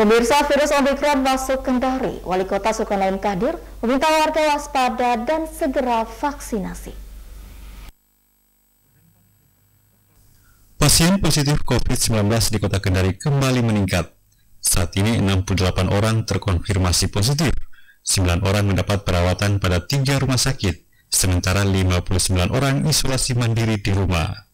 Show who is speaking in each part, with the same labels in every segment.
Speaker 1: Pemirsa virus Omikron masuk Kendari, Wali Kota Sukonain Kadir meminta warga waspada dan segera vaksinasi.
Speaker 2: Pasien positif COVID-19 di Kota Kendari kembali meningkat. Saat ini 68 orang terkonfirmasi positif, 9 orang mendapat perawatan pada tiga rumah sakit, sementara 59 orang isolasi mandiri di rumah.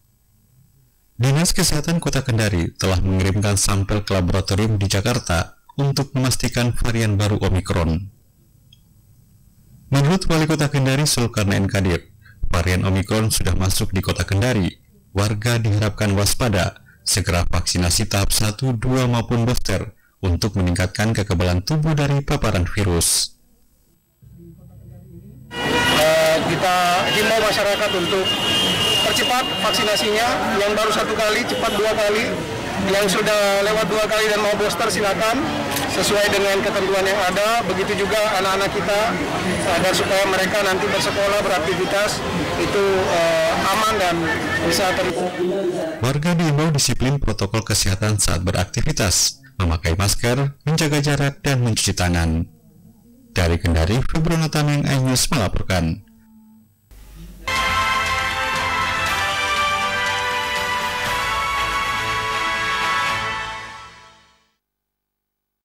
Speaker 2: Dinas Kesehatan Kota Kendari telah mengirimkan sampel ke laboratorium di Jakarta untuk memastikan varian baru Omikron. Menurut Wali Kota Kendari Sulkarnain Kadir, varian Omikron sudah masuk di Kota Kendari. Warga diharapkan waspada, segera vaksinasi tahap 1, 2 maupun booster untuk meningkatkan kekebalan tubuh dari paparan virus.
Speaker 3: Uh, kita himbau masyarakat untuk percepat vaksinasinya yang baru satu kali cepat dua kali yang sudah lewat dua kali dan mau booster silakan sesuai dengan ketentuan yang ada begitu juga anak-anak kita agar supaya mereka nanti bersekolah beraktivitas itu uh, aman dan bisa terlihat.
Speaker 2: Warga diimbau disiplin protokol kesehatan saat beraktivitas, memakai masker, menjaga jarak dan mencuci tangan. Dari Kendari, Februari Tameng Ainus melaporkan.